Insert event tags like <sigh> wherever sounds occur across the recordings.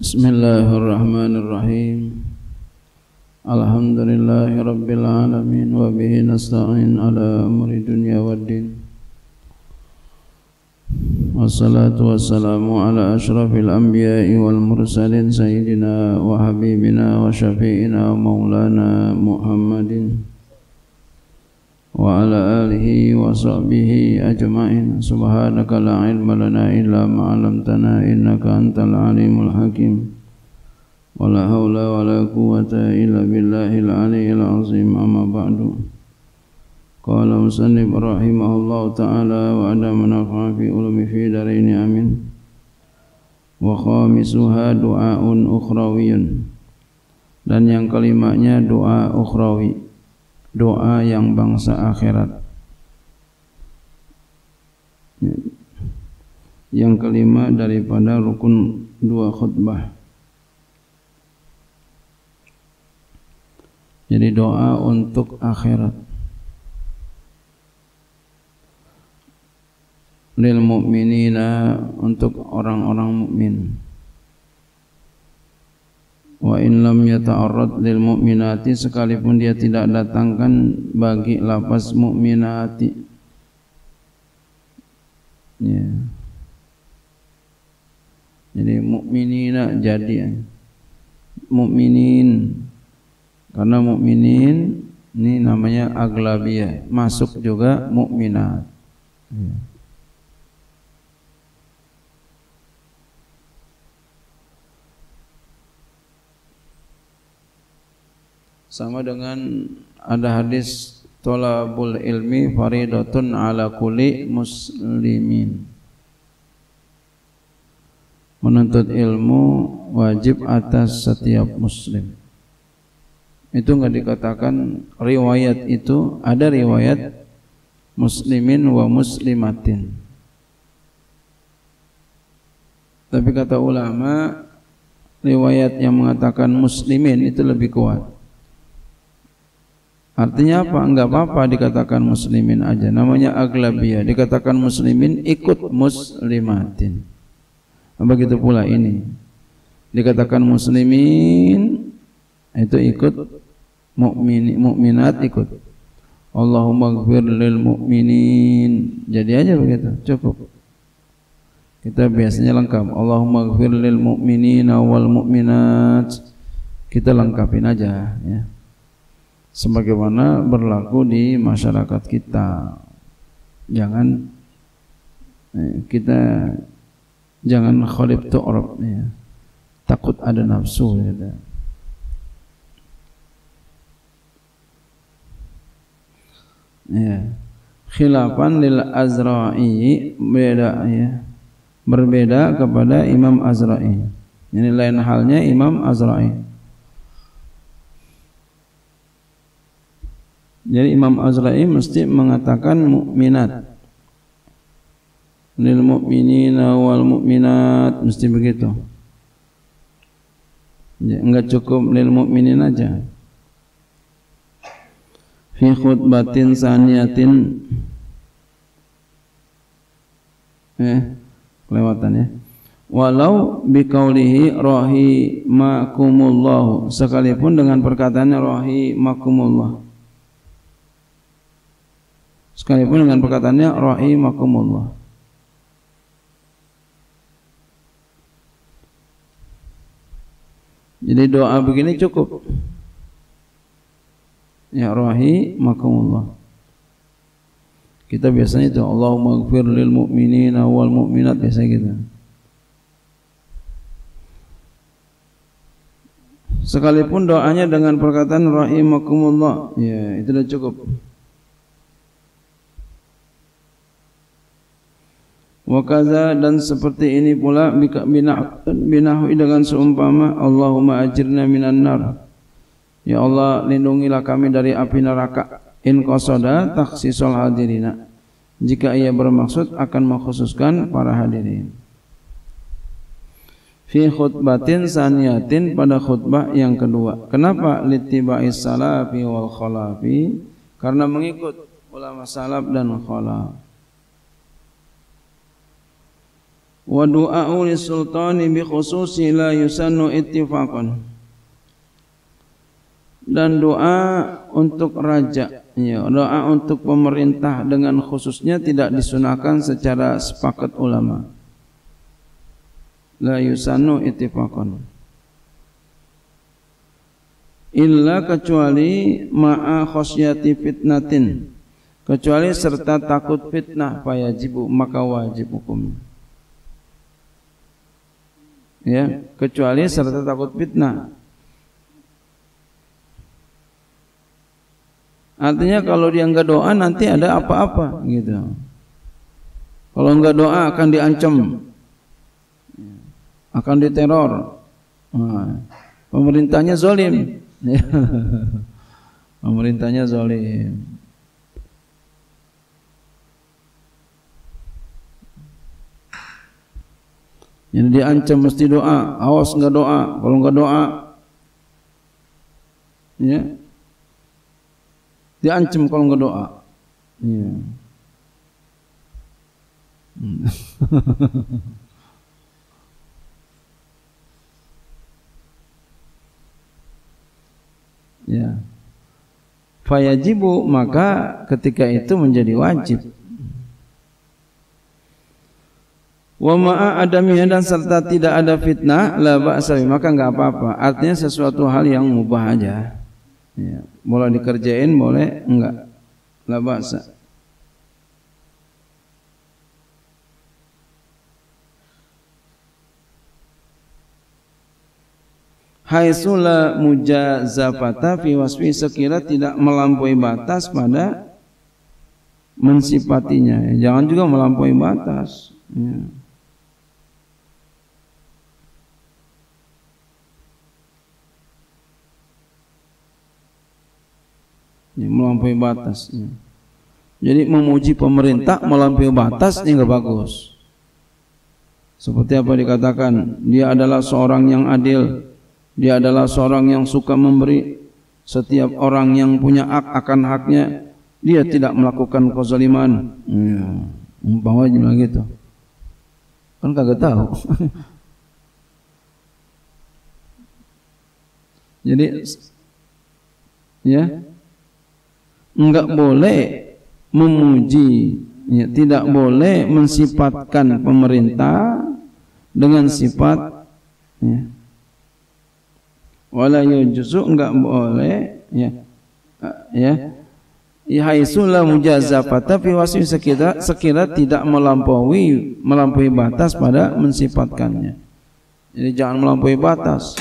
بسم الله الرحمن الرحيم الحمد لله رب العالمين وبه نستعين على أمر الدنيا والدين والصلاة والسلام على أشرف الأنبياء والمرسلين سيدنا وحبيبنا وشفيئنا ومولانا محمد وعلى آله وصحبه أجمعين. سبحانك لا علم لنا إلا ما علمتنا إنك أنت العليم الحكيم. ولا حول ولا قوة إلا بالله العلي العظيم. أما بعد قال مصنف رحمه الله تعالى وأدام نفع في علم في دارين آمين. وخامسها دعاء أخروي. Dan yang kelimanya doa ukhrawi doa yang bangsa akhirat. Yang kelima daripada rukun dua khutbah. Jadi doa untuk akhirat. Lil mu'minina untuk orang-orang mukmin wa in lam yata'arrad lil mu'minati sekalipun dia tidak datangkan bagi lapas mukminati ya. Jadi mukminina jadi mukminin karena mukminin ini namanya aglabiyah masuk juga mukminat ya. Sama dengan ada hadis tolabul ilmi faridatun ala kulli muslimin. Menuntut ilmu wajib atas setiap muslim. Itu enggak dikatakan riwayat itu ada riwayat muslimin wa muslimatin. Tapi kata ulama riwayat yang mengatakan muslimin itu lebih kuat Artinya apa? Enggak apa-apa dikatakan muslimin aja. Namanya aglabiyah. Dikatakan muslimin ikut muslimatin. Begitu pula ini. Dikatakan muslimin itu ikut mukmin mukminat ikut. Allahumma gfir lil mu'minin. Jadi aja begitu, cukup. Kita biasanya lengkap. Allahumma gfir lil mu'minina wal mu'minat. Kita lengkapin aja ya sebagaimana berlaku di masyarakat kita. Jangan eh, kita jangan khalif tu'rab ya. Takut ada nafsu ya. Ya. Khilafan lil Azra'i beda ya. Berbeda kepada Imam Azra'i. Ini lain halnya Imam Azra'i. Jadi Imam Azra'i mesti mengatakan mukminat. Lil mu'minina wal mu'minat mesti begitu. Ya, enggak cukup lil mu'minin aja. Fi khutbatin saniyatin eh kelewatan ya. Walau biqaulihi rahimakumullah sekalipun dengan perkataannya rahimakumullah sekalipun dengan perkataannya rahimakumullah. Jadi doa begini cukup. Ya rahimakumullah. Kita biasanya itu Allahumma gfir lil mu'minina wal mu'minat biasa gitu. Sekalipun doanya dengan perkataan rahimakumullah ya itu sudah cukup Wakaza dan seperti ini pula binahui dengan seumpama Allahumma ajirna minan nar. Ya Allah lindungilah kami dari api neraka. In qasada takhsisul hadirina. Jika ia bermaksud akan mengkhususkan para hadirin. Fi khutbatin saniyatin pada khutbah yang kedua. Kenapa litiba'is salafi wal khalafi? Karena mengikut ulama salaf dan khalaf. Wa du'a'u sultani bi khususi la yusannu ittifaqan. Dan doa untuk raja ya doa untuk pemerintah dengan khususnya tidak disunahkan secara sepakat ulama. La yusannu ittifaqan. Illa kecuali ma'a khosyati fitnatin. Kecuali serta takut fitnah fayajibu maka wajib hukum ya kecuali serta takut fitnah. Artinya kalau dia enggak doa nanti ada apa-apa gitu. Kalau enggak doa akan diancam. akan diteror. Nah, pemerintahnya zalim <laughs> pemerintahnya zalim Yang diancam mesti doa, awas enggak doa. Kalau enggak doa ya. Diancam kalau enggak doa. Ya. <laughs> ya. Fayajibu maka ketika itu menjadi wajib wa ma'a adamiha dan serta tidak ada fitnah la ba'sa maka enggak apa-apa. Artinya sesuatu hal yang mubah aja. Ya, boleh dikerjain boleh enggak la ba'sa. Haitsula mujazafata fi wasfi sekira tidak melampaui batas pada mensifatinya jangan juga melampaui batas. Ya. Ya, melampaui batas ya. jadi memuji pemerintah melampaui batas ini enggak bagus. Seperti apa dikatakan dia adalah seorang yang adil dia adalah seorang yang suka memberi. Setiap orang yang punya hak akan haknya dia tidak melakukan kezaliman. Ya umpamanya gitu. Kan kagak tahu. <laughs> Jadi ya enggak boleh memuji. ya, tidak boleh mensifatkan pemerintah dengan sifat ya. Wala yujuzu enggak boleh ya. ya. Ihaisula mujazafata fi wasfi sekira, sekira tidak melampaui melampaui batas pada mensifatkannya. Jadi jangan melampaui batas.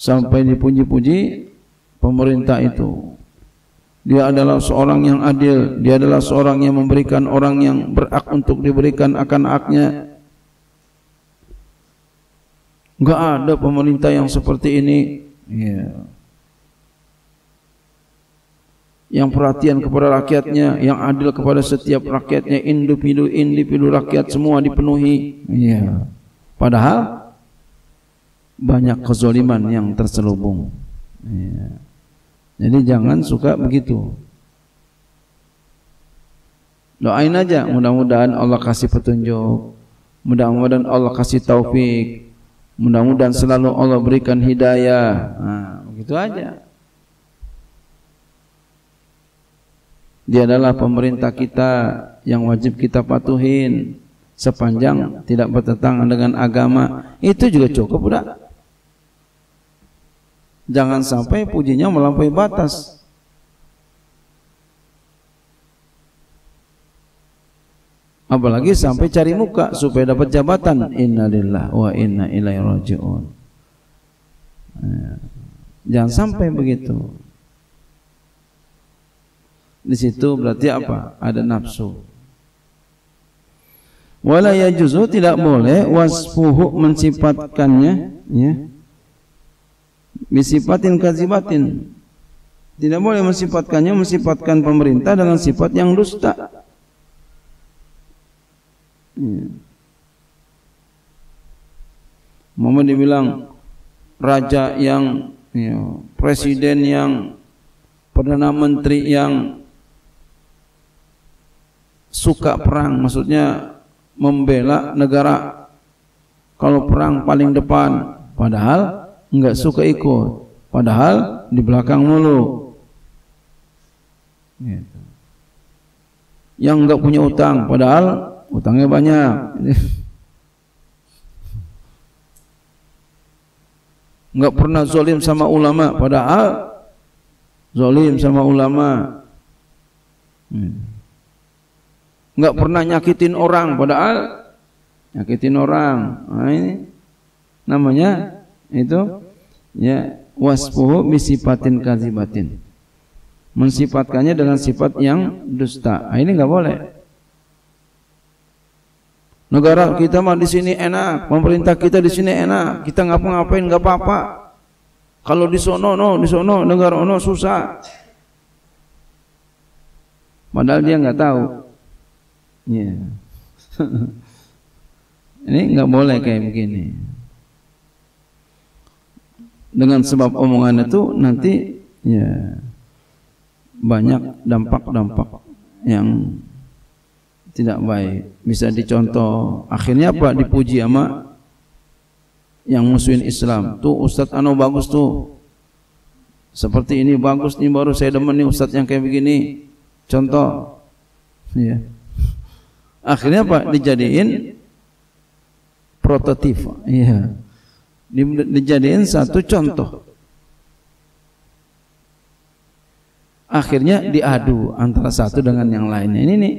Sampai dipuji-puji pemerintah itu. Dia adalah seorang yang adil, dia adalah seorang yang memberikan orang yang berak untuk diberikan akan haknya. Enggak ada pemerintah yang seperti ini. Ya. Yang perhatian kepada rakyatnya, yang adil kepada setiap rakyatnya, individu-individu rakyat semua dipenuhi. Ya. Padahal banyak kezaliman yang terselubung. Ya. Jadi jangan suka begitu. Doain aja mudah-mudahan Allah kasih petunjuk. Mudah-mudahan Allah kasih taufik. Mudah-mudahan selalu Allah berikan hidayah. Nah, begitu aja. Dia adalah pemerintah kita yang wajib kita patuhin sepanjang tidak bertentangan dengan agama. Itu juga cukup udah. Jangan sampai pujinya melampaui batas. Apalagi sampai cari muka supaya dapat jabatan. Innalillah wa inna ilaihi rajiun. Ya. Jangan sampai begitu. Di situ berarti apa? Ada nafsu. Wala yajuzu tidak boleh wasfuhu mensifatkannya ya bisifatin kazibatin. Tidak boleh mensifatkannya mensifatkan pemerintah dengan sifat yang dusta. Ya. Dibilang raja yang ya, presiden yang perdana menteri yang suka perang maksudnya membela negara. Kalau perang paling depan padahal enggak suka ikut. padahal di belakang mulu gitu. yang enggak punya utang padahal utangnya banyak. <laughs> Enggak pernah zalim sama ulama padahal zalim sama ulama. enggak pernah nyakitin orang padahal nyakitin orang. Nah, ini namanya itu ya wasfuhu bisifatin kazibatin mensifatkannya dengan sifat yang dusta nah, ini enggak boleh negara kita mah di sini enak pemerintah kita di sini enak kita ngapa-ngapain enggak apa-apa kalau di sono no di sono negara ono susah Padahal dia nggak tahu. Ya. Yeah. <laughs> Ini nggak boleh kayak begini. Dengan sebab omongan itu nanti ya banyak dampak-dampak yang tidak baik. Bisa dicontoh. Akhirnya apa? Dipuji sama yang musuhin Islam. Tuh Ustadz Ano bagus tuh. Seperti ini bagus nih baru saya demen nih Ustadz yang kayak begini. Contoh, ya. Akhirnya apa? Dijadiin prototip, ya. Dijadiin satu contoh. Akhirnya diadu antara satu dengan yang lainnya. Ini nih.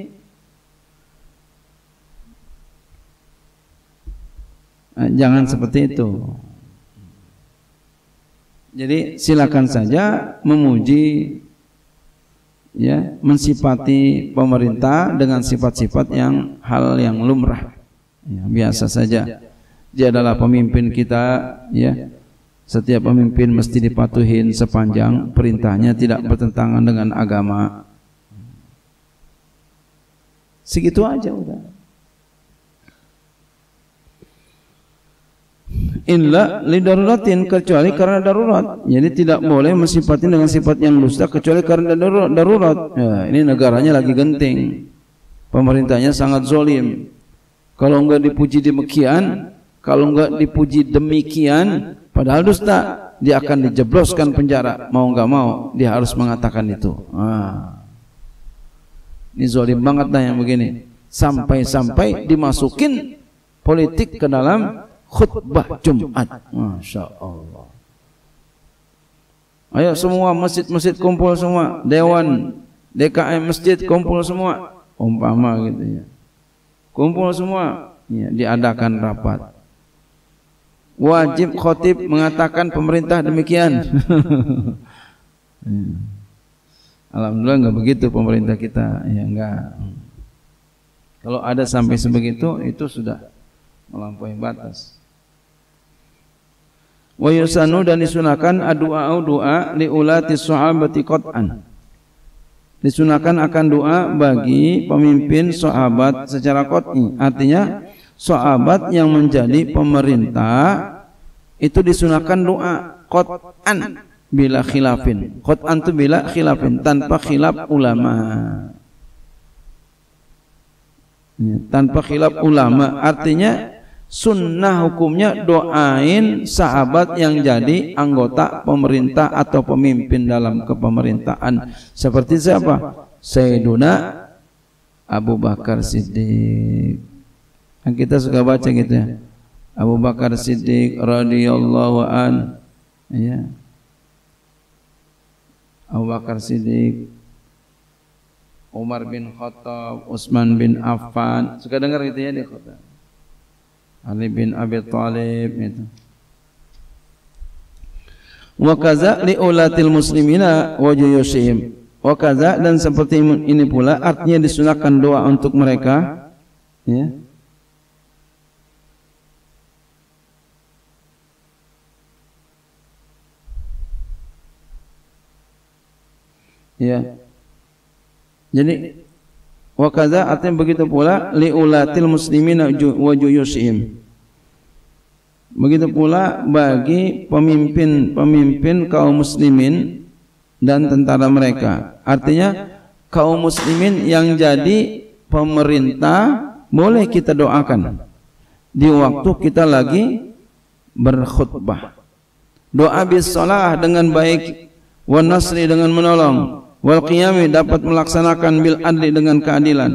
Nah, jangan seperti itu. Jadi silakan saja memuji ya mensifati pemerintah dengan sifat-sifat yang hal yang lumrah ya, biasa saja dia adalah pemimpin kita ya. setiap pemimpin mesti dipatuhin sepanjang perintahnya tidak bertentangan dengan agama. segitu aja udah illa lidaruratin kecuali karena darurat. Jadi tidak boleh mensifati dengan sifat yang dusta kecuali karena darurat. Ya, ini negaranya lagi genting. Pemerintahnya sangat zolim. Kalau enggak dipuji demikian, kalau enggak dipuji demikian, padahal dusta, dia akan dijebloskan penjara. Mau enggak mau, dia harus mengatakan itu. Ah. Ini zolim banget dah yang begini. Sampai-sampai dimasukin politik ke dalam khutbah Jumat. Masya Allah. Ayo semua masjid-masjid kumpul semua. Dewan DKM masjid kumpul semua. Umpama gitu ya. Kumpul semua. Ya, diadakan rapat. Wajib khotib mengatakan pemerintah demikian. <laughs> Alhamdulillah enggak begitu pemerintah kita. Ya enggak. Kalau ada sampai sebegitu itu sudah melampaui batas wa yusanu dan disunahkan doa doa li ulati sahabati qat'an disunahkan akan doa bagi pemimpin sahabat secara qat'i artinya sahabat yang menjadi pemerintah itu disunahkan doa qat'an bila khilafin. Qat'an itu bila khilafin tanpa khilaf ulama. Ya, tanpa khilaf ulama. Artinya sunnah hukumnya doain sahabat yang jadi anggota pemerintah atau pemimpin dalam kepemerintahan. Seperti siapa? Sayyiduna Abu Bakar Siddiq yang kita suka baca gitu ya. Abu Bakar Siddiq radhiyallahu an. ya Abu Bakar Siddiq Umar bin Khattab Utsman bin Affan. Suka dengar gitu ya di kota Ali bin Abi Thalib itu. Wa kaza li ulatil muslimina wa juyusihim. Wa kaza dan seperti ini pula artinya disunahkan doa untuk mereka ya. Ya. Jadi Wa kadza artinya begitu pula liulatil muslimina wa juyusihim. Begitu pula bagi pemimpin-pemimpin kaum muslimin dan tentara mereka. Artinya kaum muslimin yang jadi pemerintah boleh kita doakan di waktu kita lagi berkhutbah. Doa bis dengan baik, wan nasri dengan menolong, wal qiyami dapat melaksanakan bil adli dengan keadilan.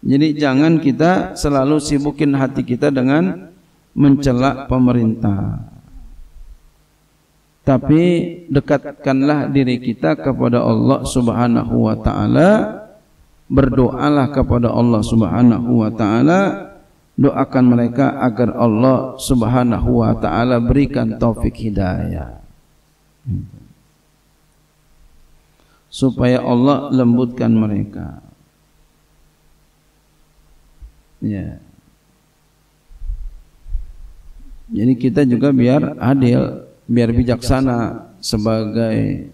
Jadi jangan kita selalu sibukin hati kita dengan mencela pemerintah. Tapi dekatkanlah diri kita kepada Allah Subhanahu wa taala berdoalah kepada Allah Subhanahu wa taala doakan mereka agar Allah Subhanahu wa taala berikan taufik hidayah supaya Allah lembutkan mereka. Ya. Jadi kita juga biar adil biar bijaksana sebagai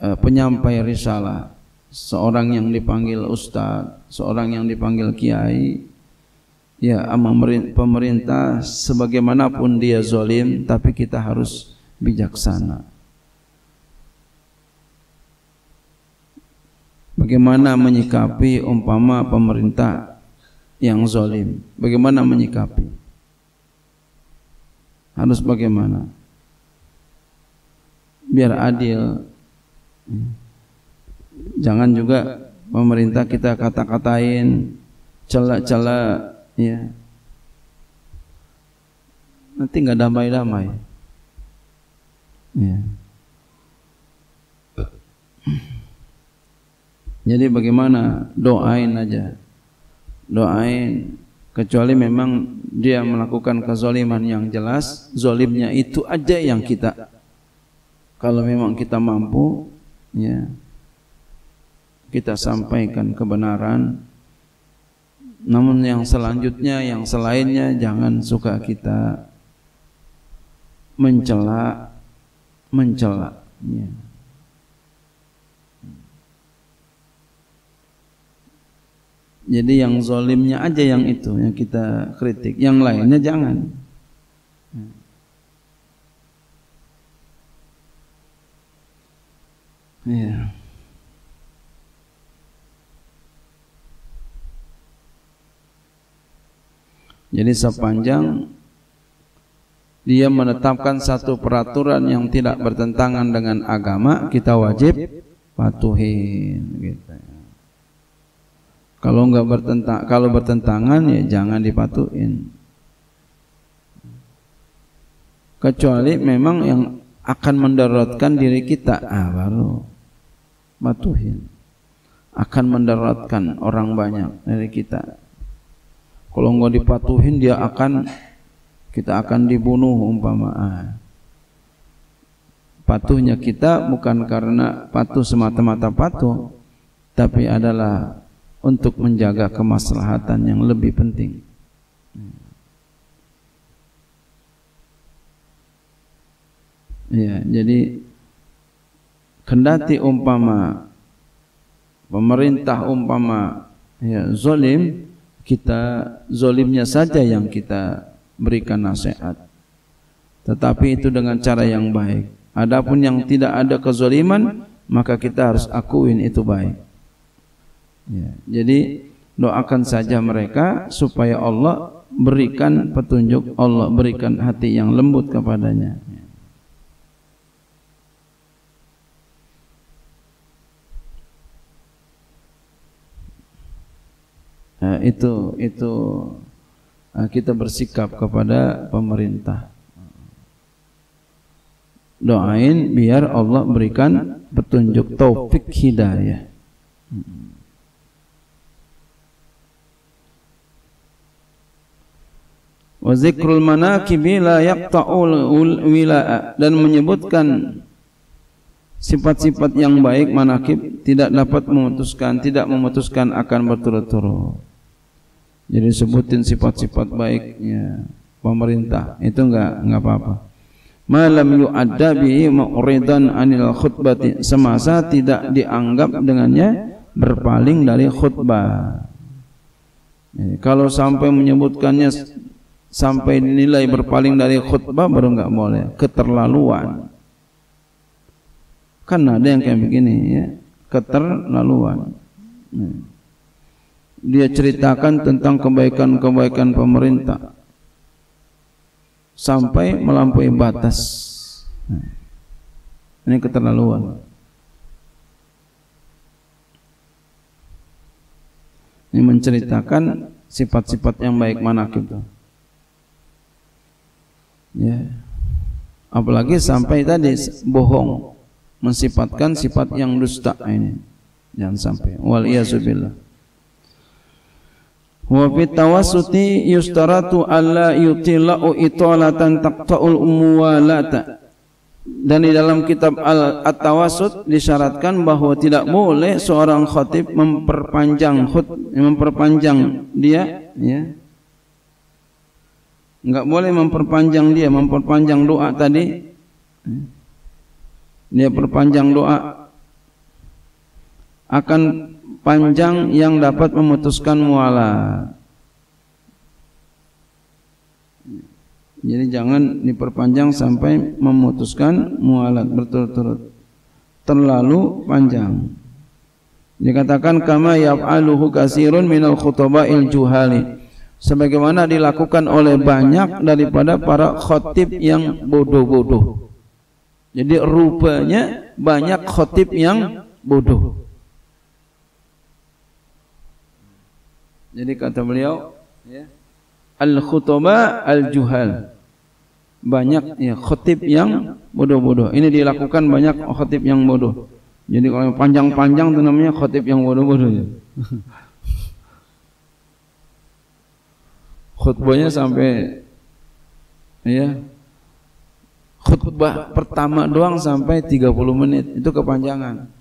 uh, penyampai risalah. seorang yang dipanggil ustaz, seorang yang dipanggil kiai, ya pemerintah sebagaimanapun dia zolim, tapi kita harus bijaksana. Bagaimana menyikapi umpama pemerintah yang zolim? Bagaimana menyikapi? Harus bagaimana? Biar adil. Jangan juga pemerintah kita kata-katain celak-celak ya. Nanti nggak damai-damai. Ya. Jadi bagaimana doain aja. Doain kecuali memang dia melakukan kezaliman yang jelas, zolimnya itu aja yang kita kalau memang kita mampu ya kita sampaikan kebenaran namun yang selanjutnya yang selainnya jangan suka kita mencela mencela ya. Jadi yang zolimnya aja yang itu yang kita kritik, yang lainnya jangan. Ya. Jadi sepanjang dia menetapkan satu peraturan yang tidak bertentangan dengan agama, kita wajib patuhin gitu. Kalau enggak bertentang kalau bertentangan ya jangan dipatuhin. Kecuali memang yang akan mendaratkan diri kita, ah baru patuhin. Akan mendaratkan orang banyak dari kita. Kalau nggak dipatuhin dia akan kita akan dibunuh umpama. Ah. Patuhnya kita bukan karena patuh semata-mata patuh, tapi adalah untuk menjaga kemaslahatan yang lebih penting. Ya, jadi kendati umpama pemerintah umpama ya zalim kita zolimnya saja yang kita berikan nasihat. Tetapi itu dengan cara yang baik. Adapun yang tidak ada kezoliman, maka kita harus akuin itu baik. Ya, jadi doakan saja mereka supaya Allah berikan petunjuk, Allah berikan hati yang lembut kepadanya. Nah, itu itu uh, kita bersikap kepada pemerintah. Doain biar Allah berikan petunjuk taufik hidayah. Wa zikrul manakibi la yaqta'ul wila'a dan menyebutkan sifat-sifat yang baik manakib tidak dapat memutuskan tidak memutuskan akan berturut-turut. Jadi sebutin sifat-sifat baiknya pemerintah itu enggak enggak apa-apa. Malam yu'adda bihi mu'ridan anil khutbati semasa tidak dianggap dengannya berpaling dari khutbah. Kalau sampai menyebutkannya sampai dinilai berpaling dari khutbah baru enggak boleh, keterlaluan. Kan ada yang kayak begini ya, keterlaluan. Dia ceritakan tentang kebaikan-kebaikan pemerintah sampai melampaui batas. Ini keterlaluan. Ini menceritakan sifat-sifat yang baik mana itu. Ya. Apalagi sampai tadi bohong mensifatkan sifat yang dusta ini. Jangan sampai. Wal iyasubillah. Wa fi tawassuti yustaratu alla yutila'u italatan taqta'ul umuwalata. Dan di dalam kitab Al-Tawassut disyaratkan bahwa tidak boleh seorang khatib memperpanjang khut memperpanjang dia ya. Enggak boleh memperpanjang dia, memperpanjang doa tadi. Dia perpanjang doa akan panjang yang dapat memutuskan mualah. Jadi jangan diperpanjang sampai memutuskan mualat berturut-turut. Terlalu panjang. Dikatakan kama yaf'aluhu kasirun minal khutaba'il juhali. Sebagaimana dilakukan oleh banyak daripada para khotib yang bodoh-bodoh. Jadi rupanya banyak khotib yang bodoh. Jadi kata beliau, ya, al-khutaba al-juhal. Banyak ya khutib yang bodoh-bodoh. Ini dilakukan banyak khutib yang bodoh. Jadi kalau panjang-panjang itu namanya khutib yang bodoh-bodoh <laughs> ya. Khutbahnya sampai ya khutbah pertama doang sampai 30 menit. Itu kepanjangan.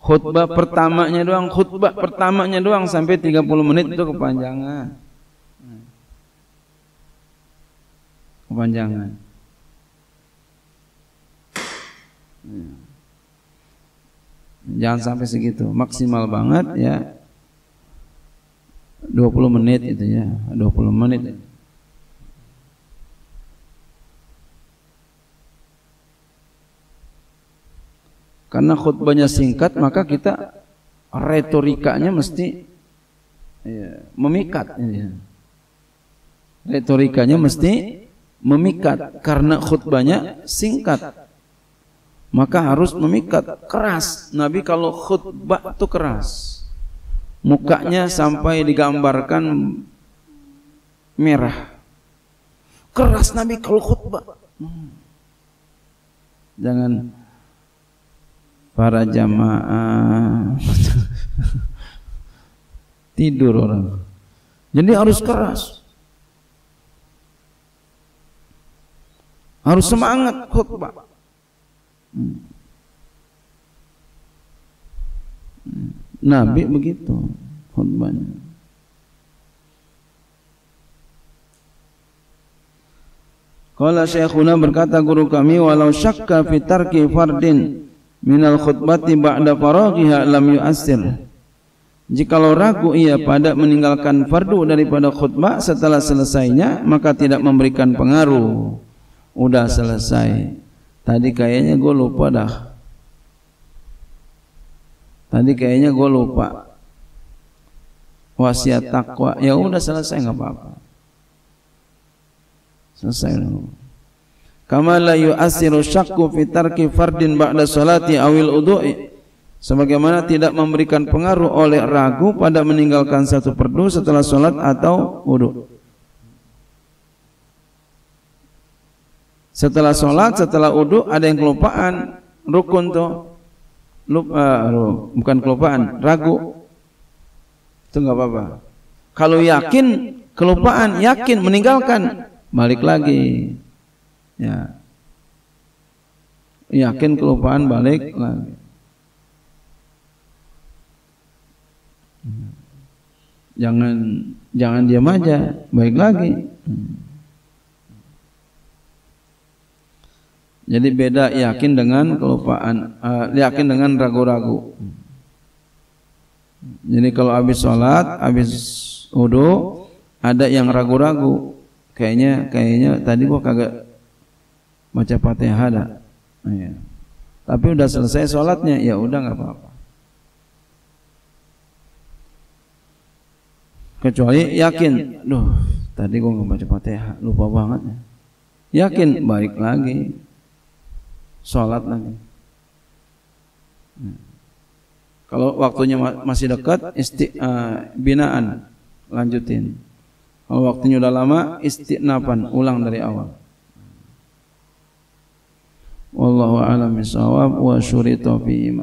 khutbah pertamanya doang khutbah pertamanya doang sampai 30 menit itu kepanjangan. Kepanjangan. Jangan sampai segitu. Maksimal banget ya 20 menit itu ya 20 menit Karena khutbahnya singkat maka kita retorikanya mesti ya, memikat. Ya. Retorikanya mesti memikat karena khutbahnya singkat. Maka harus memikat keras. Nabi kalau khutbah itu keras. Mukanya sampai digambarkan merah. Keras Nabi kalau khutbah. Hmm. Jangan para jamaah tidur orang jadi harus keras harus semangat khutbah hmm. Nabi begitu khutbahnya Kalau Syekhuna berkata guru kami walau syakka fi tarki fardin minal khutbati ba'da faraghiha lam yu'assir Jikalau ragu ia pada meninggalkan fardu daripada khutbah setelah selesainya maka tidak memberikan pengaruh. Udah selesai. Tadi kayaknya gue lupa dah. Tadi kayaknya gue lupa. Wasiat takwa. Ya udah selesai nggak apa-apa. Selesai. kama la yu'assiru syakku fi fardin ba'da salati awil udhu'i sebagaimana tidak memberikan pengaruh oleh ragu pada meninggalkan satu perdu setelah salat atau wudu setelah salat setelah wudu ada yang kelupaan rukun tuh lupa uh, bukan kelupaan ragu. Itu enggak apa-apa. Kalau yakin kelupaan yakin meninggalkan balik lagi. ya. Yakin kelupaan balik lagi. jangan jangan diam aja baik lagi Jadi beda yakin dengan kelupaan, uh, yakin dengan ragu-ragu. Jadi kalau habis sholat, habis wudhu, ada yang ragu-ragu. Kayaknya, kayaknya tadi gua kagak baca fatihah dah. Ya. Tapi udah selesai sholatnya, ya udah nggak apa-apa. Kecuali yakin, duh tadi gua nggak baca fatihah, lupa banget. Ya. Yakin, baik lagi sholat lagi kalau waktunya masih dekat isti, uh, binaan lanjutin. Kalau waktunya udah lama istiqnapan ulang dari awal. Wallahu a'lam bishawab wa syurita fi